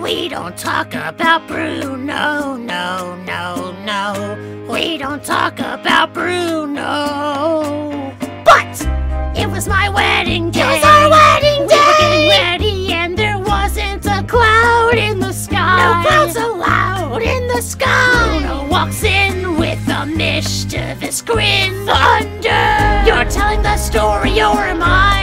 We don't talk about Bruno, no, no, no. We don't talk about Bruno. But it was my wedding day. It was our wedding We were getting day. ready and there wasn't a cloud in the sky. No clouds allowed in the sky. Bruno walks in with a mischievous grin. Thunder! You're telling the story, or am I?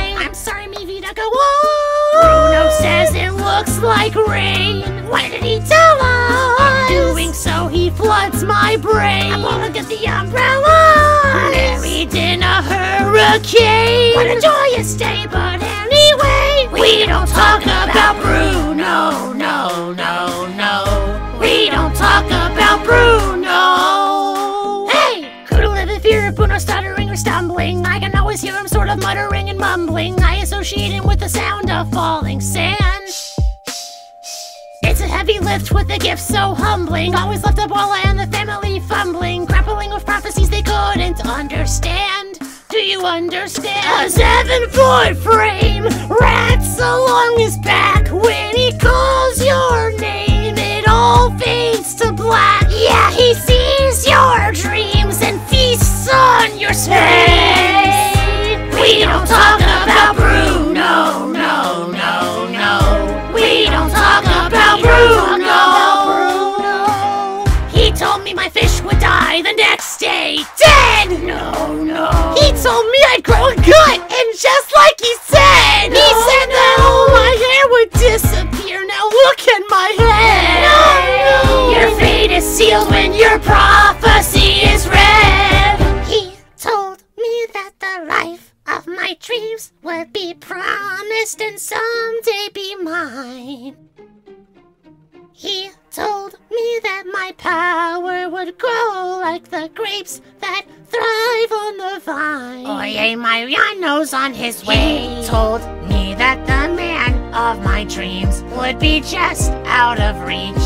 Like rain. What did he tell us? In doing so, he floods my brain. I'm gonna get the umbrella. Married in a hurricane. What a joyous day, but anyway, We don't talk about Bruno, no, no, no. We don't talk about Bruno. Hey, couldn't live in fear of Bruno stuttering or stumbling. I can always hear him sort of muttering and mumbling. I associate him with the sound of falling sand. Heavy lift with a gift so humbling. Always left Abuela and the family fumbling, grappling with prophecies they couldn't understand. Do you understand? A seven foot frame rats along his back when he calls your name. It all fades to black. Yeah, he sees your dreams and feasts on your screams. We don't talk no. Told me I'd grow a gut, and just like he said, he No, said that all my hair would disappear. Now look at my head. Your fate is sealed when your prophecy is read. He told me that the life of my dreams would be promised and someday be mine. He told me that my power would grow like the grapes that thrive on the vine. Oye, Mariano's on his way. He told me that the man of my dreams would be just out of reach,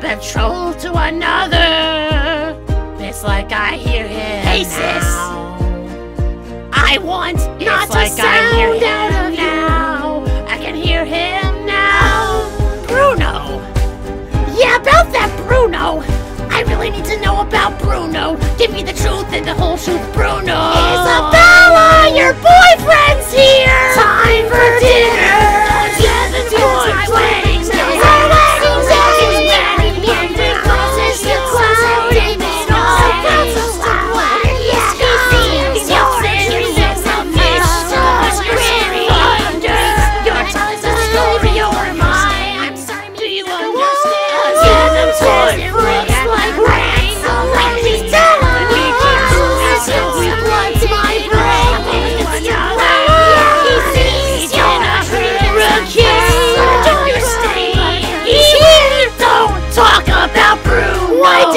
betrothed to another. It's like I hear him Hey, sis. now. I want not It's to like I hear sound out of you. now. I can hear him now. Bruno. Yeah, about that Bruno. I really need to know about Bruno. Give me the truth and the whole truth, Bruno.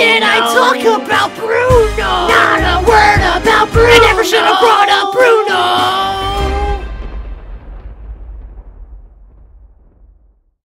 Did I talk about Bruno? Not a word about Bruno. I never should have brought up